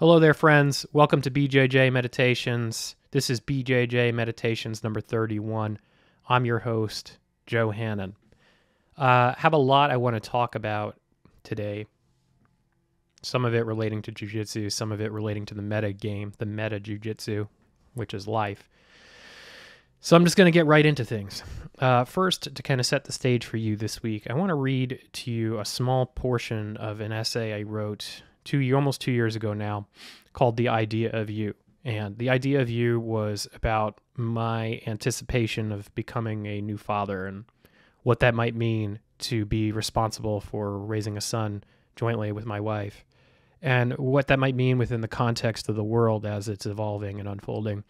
Hello there, friends. Welcome to BJJ Meditations. This is BJJ Meditations number 31. I'm your host, Joe Hannan. Uh, have a lot I want to talk about today. Some of it relating to jujitsu, some of it relating to the meta game, the meta jujitsu, which is life. So I'm just going to get right into things. Uh, first, to kind of set the stage for you this week, I want to read to you a small portion of an essay I wrote two almost two years ago now called The Idea of You. And the idea of you was about my anticipation of becoming a new father and what that might mean to be responsible for raising a son jointly with my wife and what that might mean within the context of the world as it's evolving and unfolding.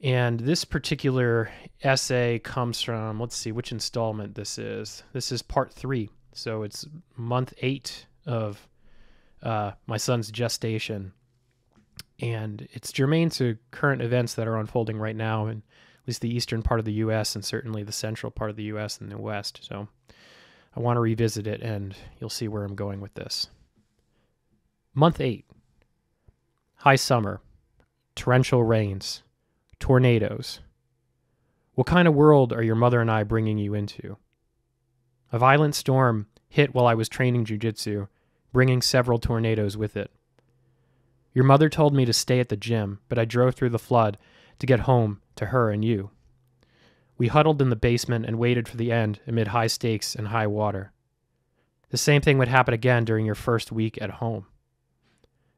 And this particular essay comes from, let's see which installment this is. This is part three. So it's month eight of uh, my son's gestation. And it's germane to current events that are unfolding right now in at least the eastern part of the U.S. and certainly the central part of the U.S. and the West. So I want to revisit it, and you'll see where I'm going with this. Month eight high summer, torrential rains, tornadoes. What kind of world are your mother and I bringing you into? A violent storm hit while I was training jujitsu bringing several tornadoes with it. Your mother told me to stay at the gym, but I drove through the flood to get home to her and you. We huddled in the basement and waited for the end amid high stakes and high water. The same thing would happen again during your first week at home.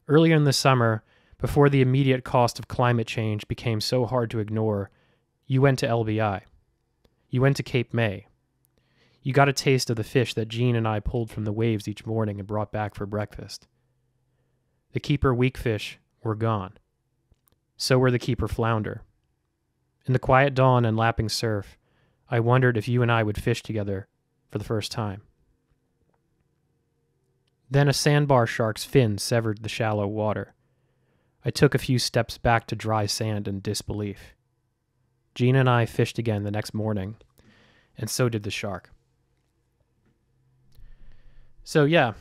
Earlier in the summer, before the immediate cost of climate change became so hard to ignore, you went to LBI. You went to Cape May. You got a taste of the fish that Jean and I pulled from the waves each morning and brought back for breakfast. The keeper weakfish were gone. So were the keeper flounder. In the quiet dawn and lapping surf, I wondered if you and I would fish together for the first time. Then a sandbar shark's fin severed the shallow water. I took a few steps back to dry sand in disbelief. Jean and I fished again the next morning, and so did the shark. So yeah,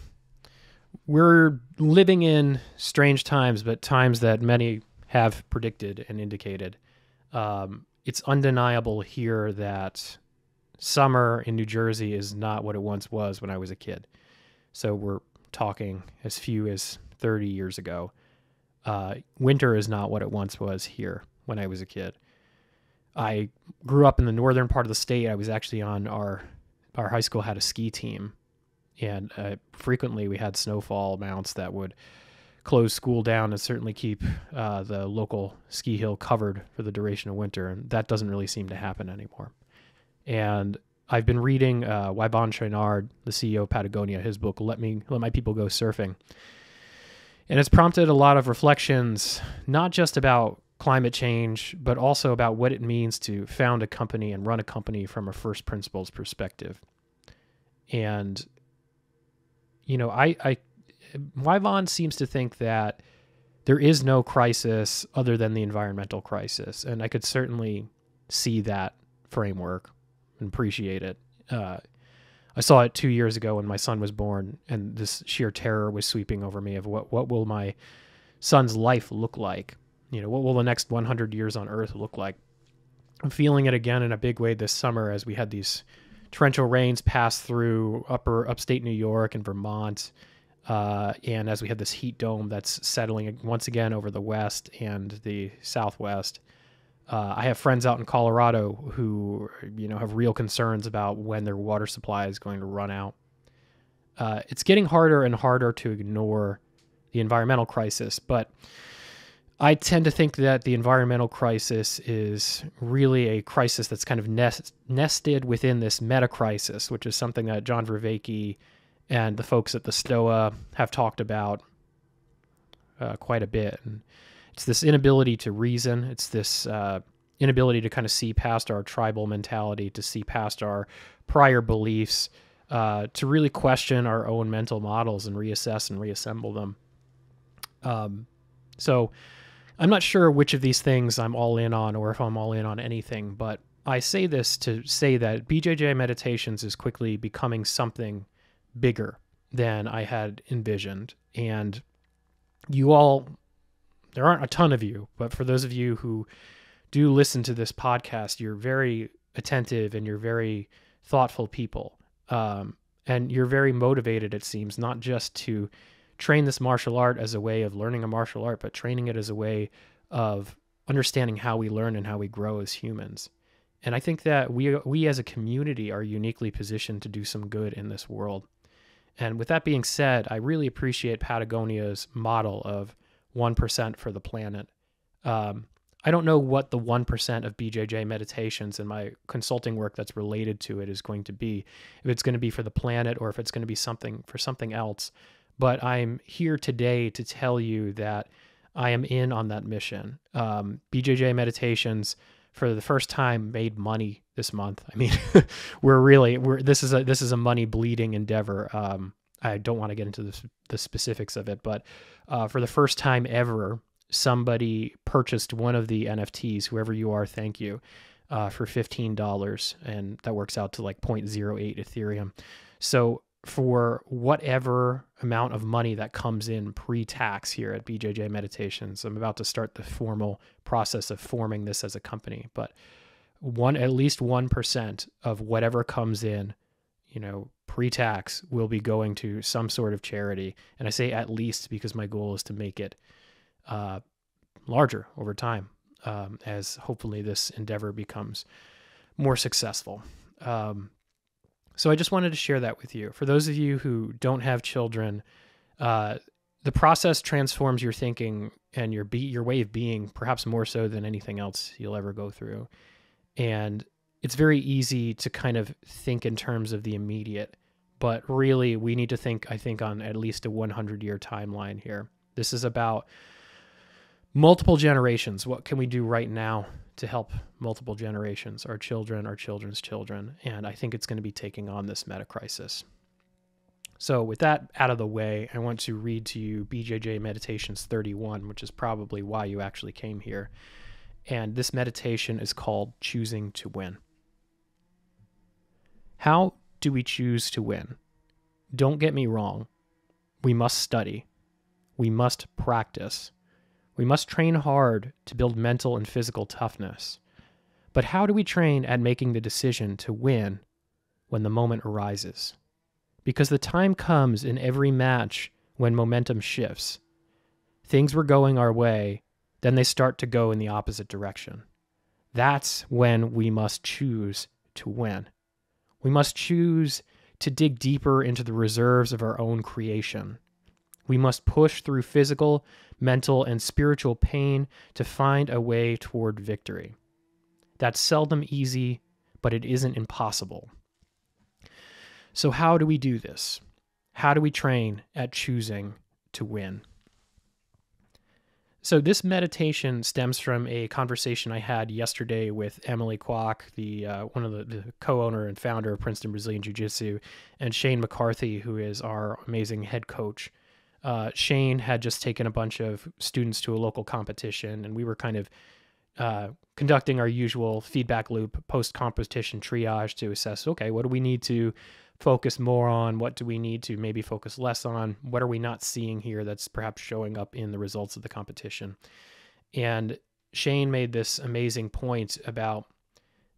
we're living in strange times, but times that many have predicted and indicated. Um, it's undeniable here that summer in New Jersey is not what it once was when I was a kid. So we're talking as few as 30 years ago. Uh, winter is not what it once was here when I was a kid. I grew up in the northern part of the state. I was actually on our our high school had a ski team and uh, frequently we had snowfall amounts that would close school down and certainly keep uh, the local ski hill covered for the duration of winter. And that doesn't really seem to happen anymore. And I've been reading uh, Yvon Chouinard, the CEO of Patagonia, his book "Let Me Let My People Go Surfing," and it's prompted a lot of reflections, not just about climate change, but also about what it means to found a company and run a company from a first principles perspective. And you know, I, I, Yvon seems to think that there is no crisis other than the environmental crisis, and I could certainly see that framework and appreciate it. Uh, I saw it two years ago when my son was born, and this sheer terror was sweeping over me of what what will my son's life look like? You know, what will the next 100 years on Earth look like? I'm feeling it again in a big way this summer as we had these torrential rains pass through upper upstate New York and Vermont. Uh, and as we have this heat dome that's settling once again over the west and the southwest, uh, I have friends out in Colorado who, you know, have real concerns about when their water supply is going to run out. Uh, it's getting harder and harder to ignore the environmental crisis, but I tend to think that the environmental crisis is really a crisis that's kind of nest, nested within this meta crisis, which is something that John Vervaeke and the folks at the STOA have talked about uh, quite a bit. And it's this inability to reason, it's this uh, inability to kind of see past our tribal mentality, to see past our prior beliefs, uh, to really question our own mental models and reassess and reassemble them. Um, so, I'm not sure which of these things I'm all in on or if I'm all in on anything, but I say this to say that BJJ Meditations is quickly becoming something bigger than I had envisioned. And you all, there aren't a ton of you, but for those of you who do listen to this podcast, you're very attentive and you're very thoughtful people. Um, and you're very motivated, it seems, not just to train this martial art as a way of learning a martial art, but training it as a way of understanding how we learn and how we grow as humans. And I think that we we as a community are uniquely positioned to do some good in this world. And with that being said, I really appreciate Patagonia's model of 1% for the planet. Um, I don't know what the 1% of BJJ meditations and my consulting work that's related to it is going to be. If it's going to be for the planet or if it's going to be something for something else. But I'm here today to tell you that I am in on that mission. Um, BJJ meditations for the first time made money this month. I mean, we're really we're this is a this is a money bleeding endeavor. Um, I don't want to get into the, the specifics of it, but uh, for the first time ever, somebody purchased one of the NFTs. Whoever you are, thank you. Uh, for fifteen dollars, and that works out to like 0.08 Ethereum. So for whatever amount of money that comes in pre-tax here at BJJ Meditations. I'm about to start the formal process of forming this as a company, but one at least 1% of whatever comes in, you know, pre-tax will be going to some sort of charity. And I say at least because my goal is to make it uh, larger over time um, as hopefully this endeavor becomes more successful. Um, so I just wanted to share that with you. For those of you who don't have children, uh, the process transforms your thinking and your be your way of being, perhaps more so than anything else you'll ever go through. And it's very easy to kind of think in terms of the immediate, but really we need to think, I think, on at least a 100 year timeline here. This is about multiple generations. What can we do right now to help multiple generations, our children, our children's children. And I think it's going to be taking on this meta crisis. So, with that out of the way, I want to read to you BJJ Meditations 31, which is probably why you actually came here. And this meditation is called Choosing to Win. How do we choose to win? Don't get me wrong. We must study. We must practice. We must train hard to build mental and physical toughness. But how do we train at making the decision to win when the moment arises? Because the time comes in every match when momentum shifts. Things were going our way, then they start to go in the opposite direction. That's when we must choose to win. We must choose to dig deeper into the reserves of our own creation. We must push through physical mental, and spiritual pain to find a way toward victory. That's seldom easy, but it isn't impossible. So, how do we do this? How do we train at choosing to win? So, this meditation stems from a conversation I had yesterday with Emily Kwok, the uh, one of the, the, co-owner and founder of Princeton Brazilian Jiu-Jitsu, and Shane McCarthy, who is our amazing head coach uh, Shane had just taken a bunch of students to a local competition, and we were kind of uh, conducting our usual feedback loop post competition triage to assess okay, what do we need to focus more on? What do we need to maybe focus less on? What are we not seeing here that's perhaps showing up in the results of the competition? And Shane made this amazing point about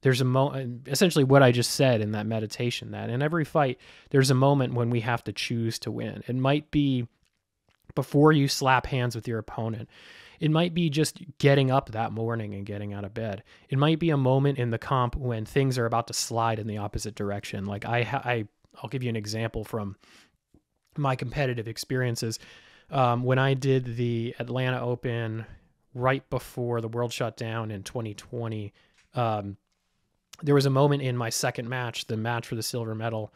there's a moment essentially what i just said in that meditation that in every fight there's a moment when we have to choose to win it might be before you slap hands with your opponent. It might be just getting up that morning and getting out of bed. It might be a moment in the comp when things are about to slide in the opposite direction. Like I, I I'll give you an example from my competitive experiences. Um, when I did the Atlanta Open right before the world shut down in 2020, um, there was a moment in my second match, the match for the silver medal,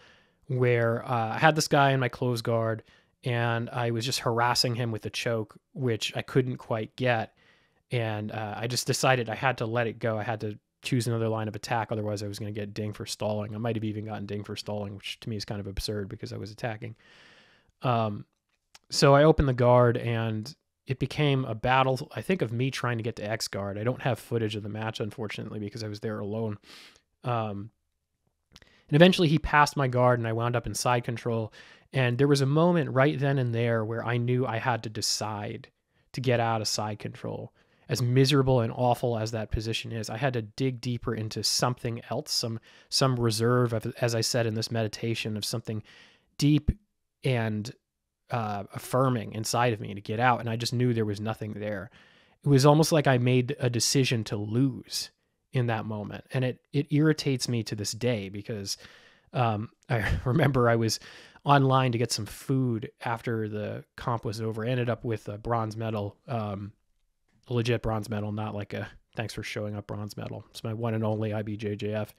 where uh, I had this guy in my close guard and I was just harassing him with a choke, which I couldn't quite get. And uh, I just decided I had to let it go. I had to choose another line of attack, otherwise I was going to get ding for stalling. I might have even gotten ding for stalling, which to me is kind of absurd because I was attacking. Um, so I opened the guard and it became a battle. I think of me trying to get to X guard. I don't have footage of the match, unfortunately, because I was there alone. Um, and eventually he passed my guard and I wound up in side control And there was a moment right then and there where I knew I had to decide to get out of side control. As miserable and awful as that position is, I had to dig deeper into something else, some some reserve of, as I said in this meditation, of something deep and uh, affirming inside of me to get out. And I just knew there was nothing there. It was almost like I made a decision to lose in that moment. And it, it irritates me to this day because um, I remember I was online to get some food after the comp was over. I ended up with a bronze medal, um, legit bronze medal, not like a thanks for showing up bronze medal. It's my one and only IBJJF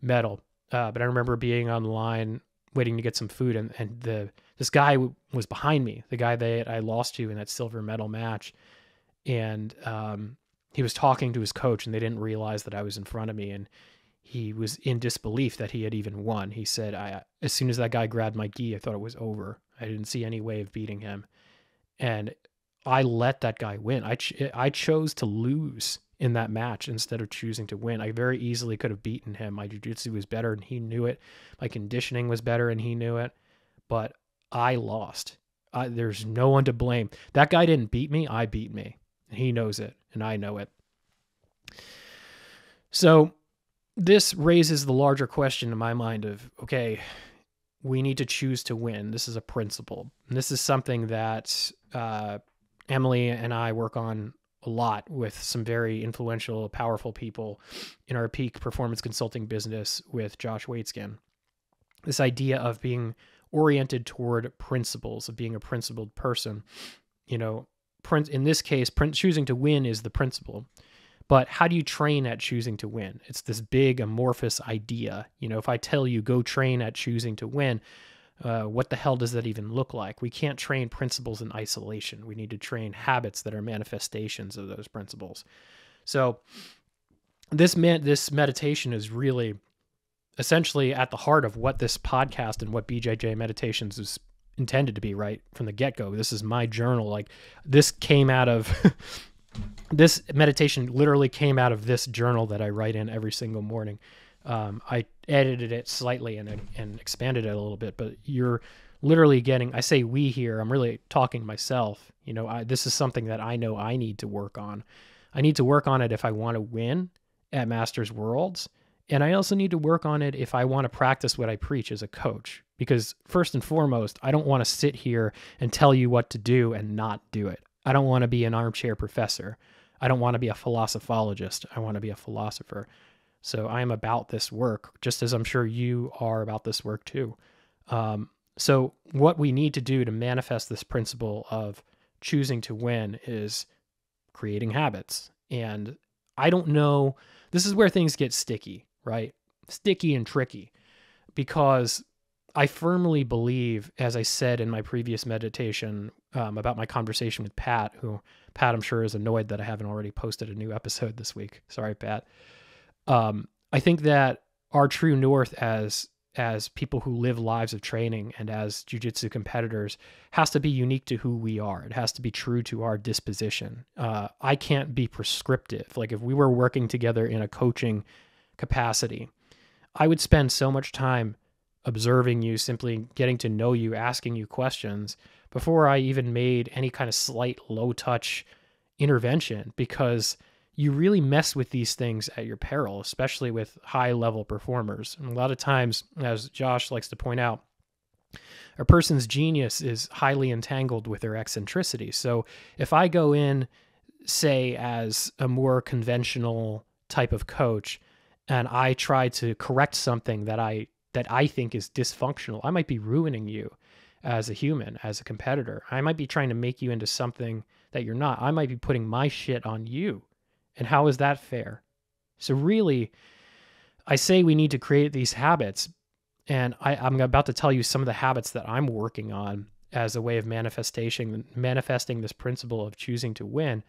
medal. Uh, but I remember being online waiting to get some food, and, and the this guy w- was behind me, the guy that I lost to in that silver medal match, and um, he was talking to his coach, and they didn't realize that I was in front of me, and he was in disbelief that he had even won. He said, "I as soon as that guy grabbed my gi, I thought it was over. I didn't see any way of beating him, and I let that guy win. I ch- I chose to lose." in that match instead of choosing to win. I very easily could have beaten him. My jiu-jitsu was better and he knew it. My conditioning was better and he knew it. But I lost. I, there's no one to blame. That guy didn't beat me. I beat me. He knows it, and I know it. So this raises the larger question in my mind of okay, we need to choose to win. This is a principle. And this is something that uh, Emily and I work on a lot with some very influential, powerful people in our peak performance consulting business with Josh Waitzkin. This idea of being oriented toward principles of being a principled person. You know, in this case, choosing to win is the principle. But how do you train at choosing to win? It's this big amorphous idea. You know, if I tell you go train at choosing to win, uh, what the hell does that even look like? We can't train principles in isolation. We need to train habits that are manifestations of those principles. So this man, this meditation is really essentially at the heart of what this podcast and what BJJ Meditations is intended to be right from the get go. This is my journal. Like this came out of this meditation literally came out of this journal that I write in every single morning. Um, I edited it slightly and and expanded it a little bit, but you're literally getting. I say we here. I'm really talking myself. You know, I, this is something that I know I need to work on. I need to work on it if I want to win at Masters Worlds and I also need to work on it if I want to practice what I preach as a coach. Because first and foremost, I don't want to sit here and tell you what to do and not do it. I don't want to be an armchair professor. I don't want to be a philosophologist. I want to be a philosopher. So I am about this work, just as I'm sure you are about this work too. Um, so, what we need to do to manifest this principle of choosing to win is creating habits. And I don't know, this is where things get sticky right? Sticky and tricky because I firmly believe, as I said in my previous meditation um, about my conversation with Pat, who Pat, I'm sure, is annoyed that I haven't already posted a new episode this week. Sorry, Pat. Um, I think that our true north as as people who live lives of training and as jujitsu competitors has to be unique to who we are. It has to be true to our disposition. Uh, I can't be prescriptive. Like if we were working together in a coaching capacity. I would spend so much time observing you, simply getting to know you, asking you questions before I even made any kind of slight low touch intervention because you really mess with these things at your peril, especially with high level performers. And a lot of times, as Josh likes to point out, a person's genius is highly entangled with their eccentricity. So if I go in, say, as a more conventional type of coach, and I try to correct something that I that I think is dysfunctional, I might be ruining you as a human, as a competitor. I might be trying to make you into something that you're not. I might be putting my shit on you. And how is that fair? So really, I say we need to create these habits. And I, I'm about to tell you some of the habits that I'm working on as a way of manifestation, manifesting this principle of choosing to win.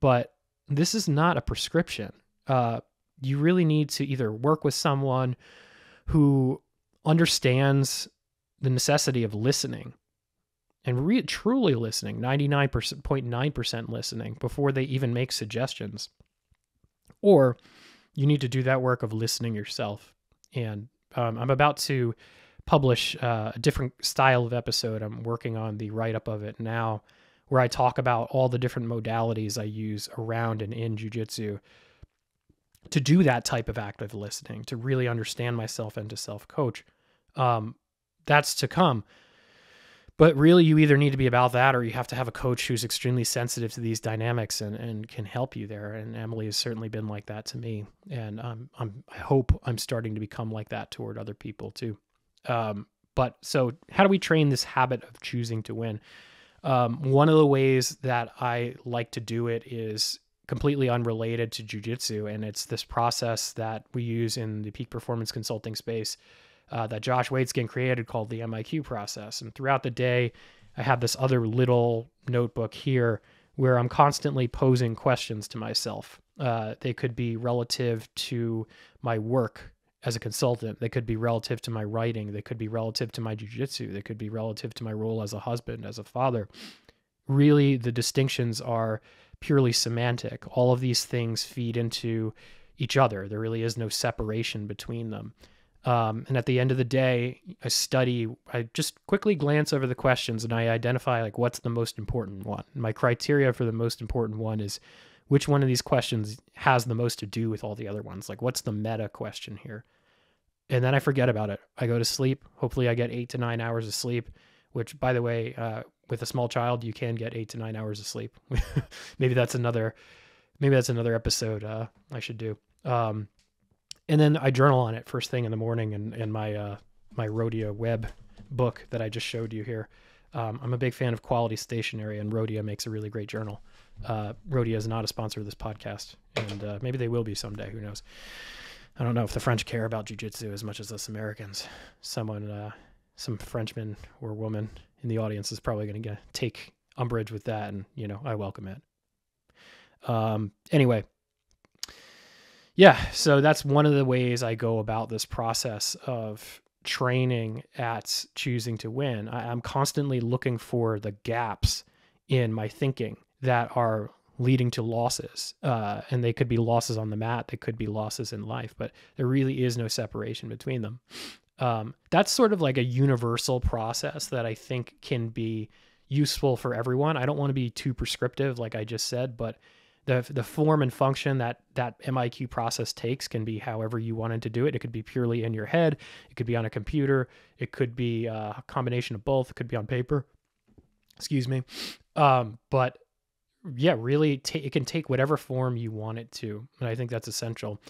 But this is not a prescription. Uh, you really need to either work with someone who understands the necessity of listening and re- truly listening 99.9% listening before they even make suggestions or you need to do that work of listening yourself and um, i'm about to publish uh, a different style of episode. I'm working on the write up of it now, where I talk about all the different modalities I use around and in jujitsu to do that type of active listening, to really understand myself and to self coach. Um, that's to come. But really, you either need to be about that or you have to have a coach who's extremely sensitive to these dynamics and, and can help you there. And Emily has certainly been like that to me. And um, I'm, I hope I'm starting to become like that toward other people too. Um, but so, how do we train this habit of choosing to win? Um, one of the ways that I like to do it is completely unrelated to jujitsu, and it's this process that we use in the peak performance consulting space uh, that Josh Waitzkin created called the MIQ process. And throughout the day, I have this other little notebook here where I'm constantly posing questions to myself. Uh, they could be relative to my work as a consultant. They could be relative to my writing. They could be relative to my jujitsu. They could be relative to my role as a husband, as a father. Really, the distinctions are purely semantic. All of these things feed into each other. There really is no separation between them. Um, and at the end of the day, I study, I just quickly glance over the questions and I identify like what's the most important one. My criteria for the most important one is which one of these questions has the most to do with all the other ones. Like what's the meta question here? And then I forget about it. I go to sleep. Hopefully, I get eight to nine hours of sleep, which, by the way, uh, with a small child, you can get eight to nine hours of sleep. maybe that's another, maybe that's another episode uh, I should do. Um, and then I journal on it first thing in the morning and in my uh, my Rhodia web book that I just showed you here. Um, I'm a big fan of quality stationery, and Rhodia makes a really great journal. Uh, Rhodia is not a sponsor of this podcast, and uh, maybe they will be someday. Who knows? I don't know if the French care about jujitsu as much as us Americans. Someone, uh, some Frenchman or woman in the audience is probably going to take umbrage with that, and you know I welcome it. Um, anyway, yeah, so that's one of the ways I go about this process of training at choosing to win. I, am constantly looking for the gaps in my thinking that are leading to losses. Uh, and they could be losses on the mat, they could be losses in life, but there really is no separation between them. Um, that's sort of like a universal process that I think can be useful for everyone. I don't want to be too prescriptive, like I just said, but the the form and function that that MIQ process takes can be however you wanted to do it. It could be purely in your head. It could be on a computer. It could be a combination of both. It could be on paper. Excuse me. Um, but yeah, really, t- it can take whatever form you want it to, and I think that's essential.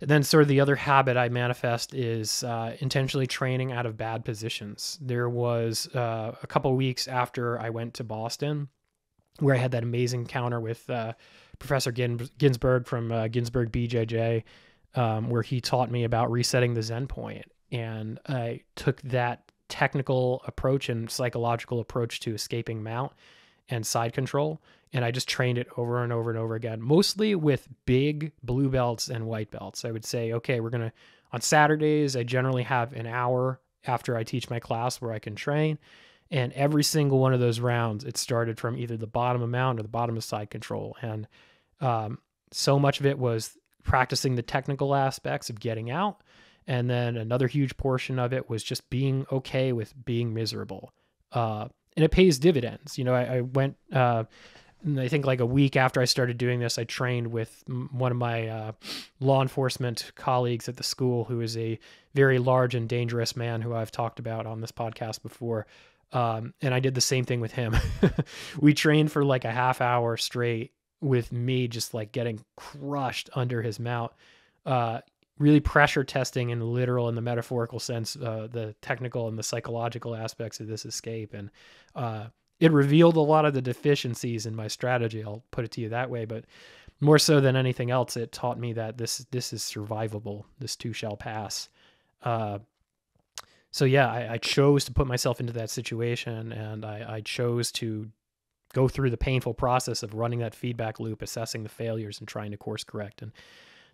And then, sort of the other habit I manifest is uh, intentionally training out of bad positions. There was uh, a couple weeks after I went to Boston where I had that amazing encounter with uh, Professor Ginsberg from uh, Ginsberg BJJ, um, where he taught me about resetting the Zen point. And I took that technical approach and psychological approach to escaping mount and side control. And I just trained it over and over and over again, mostly with big blue belts and white belts. I would say, okay, we're going to, on Saturdays, I generally have an hour after I teach my class where I can train. And every single one of those rounds, it started from either the bottom of mount or the bottom of side control. And um, so much of it was practicing the technical aspects of getting out. And then another huge portion of it was just being okay with being miserable. Uh, and it pays dividends. You know, I, I went, uh, I think like a week after I started doing this, I trained with one of my uh, law enforcement colleagues at the school who is a very large and dangerous man who I've talked about on this podcast before. Um, and I did the same thing with him. we trained for like a half hour straight with me just like getting crushed under his mount. Uh, really pressure testing in the literal and the metaphorical sense, uh, the technical and the psychological aspects of this escape. And uh, it revealed a lot of the deficiencies in my strategy. I'll put it to you that way. But more so than anything else, it taught me that this this is survivable. This too shall pass. So yeah, I, I, chose to put myself into that situation, and I, I chose to go through the painful process of running that feedback loop, assessing the failures, and trying to course correct. And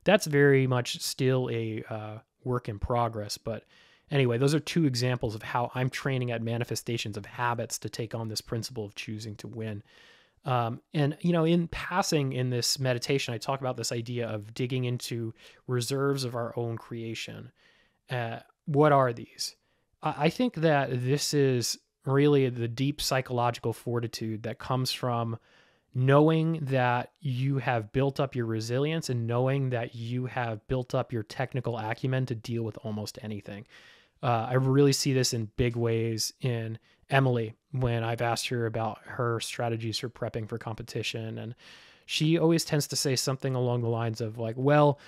that's very much still a uh, work in progress. But anyway, those are two examples of how I'm training at manifestations of habits to take on this principle of choosing to win. Um, and you know, in passing in this meditation, I talk about this idea of digging into reserves of our own creation. Uh, what are these? I think that this is really the deep psychological fortitude that comes from knowing that you have built up your resilience and knowing that you have built up your technical acumen to deal with almost anything. Uh, I really see this in big ways in Emily when I've asked her about her strategies for prepping for competition. And she always tends to say something along the lines of, like, well,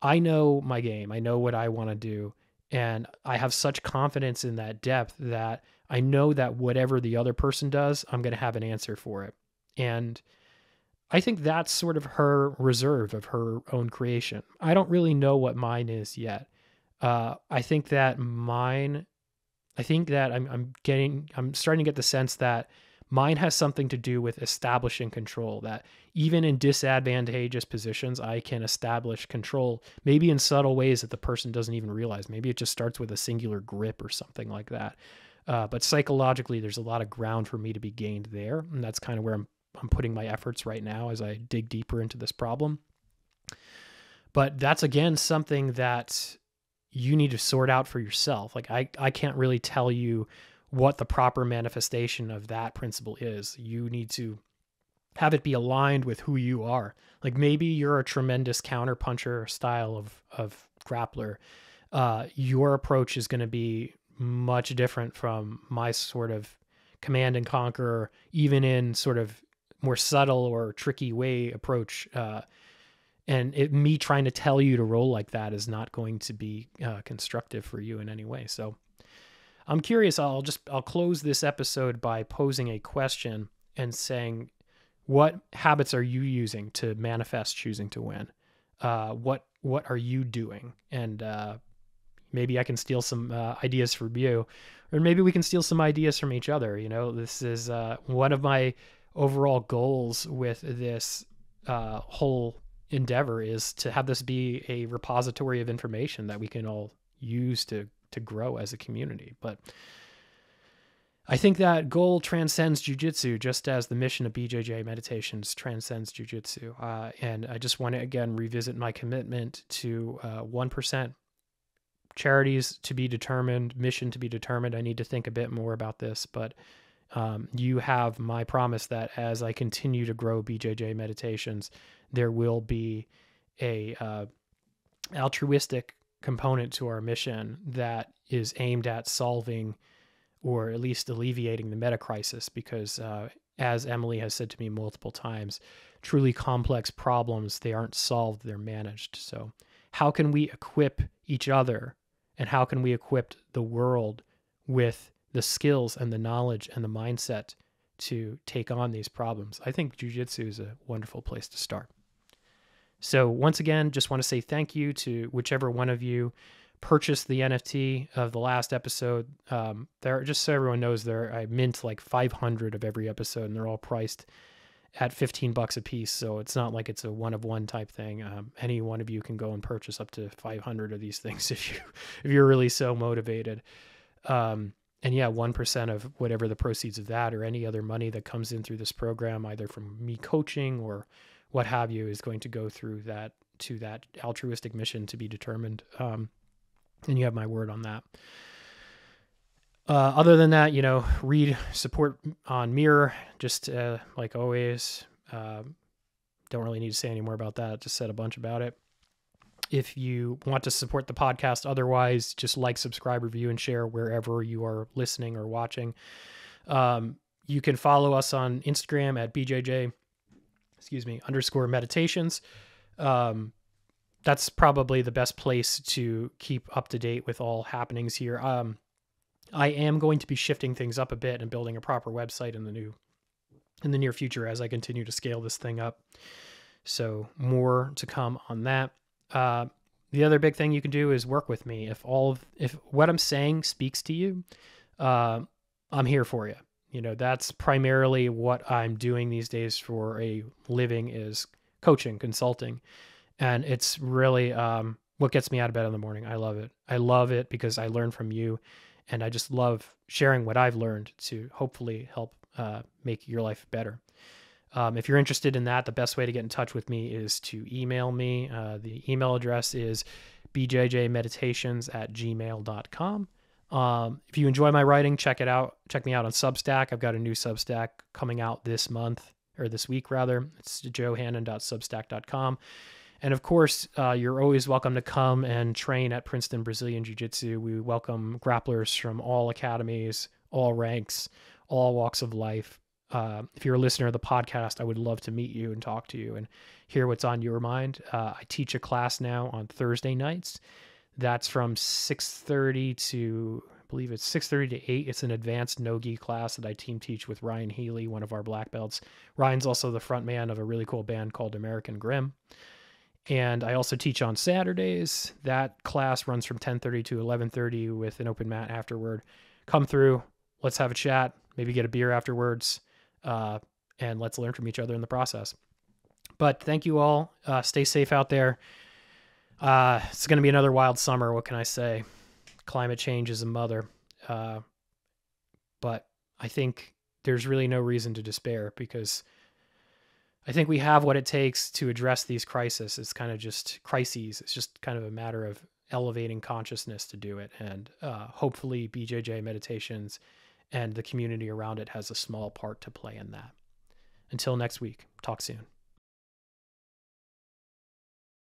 I know my game, I know what I want to do. And I have such confidence in that depth that I know that whatever the other person does, I'm going to have an answer for it. And I think that's sort of her reserve of her own creation. I don't really know what mine is yet. Uh, I think that mine, I think that I'm, I'm getting, I'm starting to get the sense that mine has something to do with establishing control. That even in disadvantageous positions, I can establish control, maybe in subtle ways that the person doesn't even realize. Maybe it just starts with a singular grip or something like that. Uh, but psychologically, there's a lot of ground for me to be gained there, and that's kind of where I'm I'm putting my efforts right now as I dig deeper into this problem. But that's again something that you need to sort out for yourself. Like I, I can't really tell you what the proper manifestation of that principle is. You need to have it be aligned with who you are. Like maybe you're a tremendous counterpuncher style of of grappler. Uh, your approach is going to be much different from my sort of command and conquer, even in sort of more subtle or tricky way approach. Uh, and it, me trying to tell you to roll like that is not going to be uh, constructive for you in any way. So I'm curious. I'll just I'll close this episode by posing a question and saying, what habits are you using to manifest choosing to win? Uh, what what are you doing? And uh, maybe I can steal some uh, ideas from you, or maybe we can steal some ideas from each other. You know, this is uh, one of my overall goals with this uh, whole endeavor is to have this be a repository of information that we can all use to to grow as a community. But I think that goal transcends jujitsu, just as the mission of BJJ Meditations transcends jujitsu. Uh, and I just want to again revisit my commitment to uh, one charities to be determined, mission to be determined. I need to think a bit more about this, but um, you have my promise that as I continue to grow BJJ meditations, there will be a uh, altruistic component to our mission that is aimed at solving or at least alleviating the meta crisis because uh, as emily has said to me multiple times truly complex problems they aren't solved they're managed so how can we equip each other and how can we equip the world with the skills and the knowledge and the mindset to take on these problems. I think jujitsu is a wonderful place to start. So, once again, just want to say thank you to whichever one of you purchased the NFT of the last episode. Um, there, just so everyone knows, there I mint like 500 of every episode, and they're all priced at 15 bucks a piece. So it's not like it's a one of one type thing. Um, any one of you can go and purchase up to 500 of these things if you if you're really so motivated. Um, and yeah, 1% of whatever the proceeds of that or any other money that comes in through this program, either from me coaching or what have you, is going to go through that to that altruistic mission to be determined. Um, and you have my word on that. Uh, other than that, you know, read support on Mirror, just uh, like always. Uh, don't really need to say any more about that. Just said a bunch about it. If you want to support the podcast otherwise, just like, subscribe, review, and share wherever you are listening or watching. Um, you can follow us on Instagram at BJJ, excuse me, underscore meditations. Um, that's probably the best place to keep up to date with all happenings here. Um, I am going to be shifting things up a bit and building a proper website in the new in the near future as I continue to scale this thing up. So more to come on that. Uh, the other big thing you can do is work with me. If all of if what I'm saying speaks to you, uh, I'm here for you. You know that's primarily what I'm doing these days for a living is coaching, consulting, and it's really um, what gets me out of bed in the morning. I love it. I love it because I learn from you, and I just love sharing what I've learned to hopefully help uh, make your life better. Um, if you're interested in that, the best way to get in touch with me is to email me. Uh, the email address is bjjmeditations at gmail.com. Um, if you enjoy my writing, check it out. Check me out on Substack. I've got a new Substack coming out this month or this week rather. It's joehannan.substack.com. And of course, uh, you're always welcome to come and train at Princeton Brazilian Jiu Jitsu. We welcome grapplers from all academies, all ranks, all walks of life. Uh, if you're a listener of the podcast, I would love to meet you and talk to you and hear what's on your mind. Uh, I teach a class now on Thursday nights. That's from 6:30 to I believe it's 6:30 to 8. It's an advanced no-gi class that I team teach with Ryan Healy, one of our black belts. Ryan's also the front man of a really cool band called American Grim. And I also teach on Saturdays. That class runs from 10:30 to 11:30 with an open mat afterward. Come through, let's have a chat, maybe get a beer afterwards, uh, and let's learn from each other in the process. But thank you all. Uh, stay safe out there. Uh, it's going to be another wild summer. What can I say? Climate change is a mother. Uh, but I think there's really no reason to despair because I think we have what it takes to address these crises. It's kind of just crises. It's just kind of a matter of elevating consciousness to do it. And uh, hopefully, BJJ meditations and the community around it has a small part to play in that. Until next week, talk soon.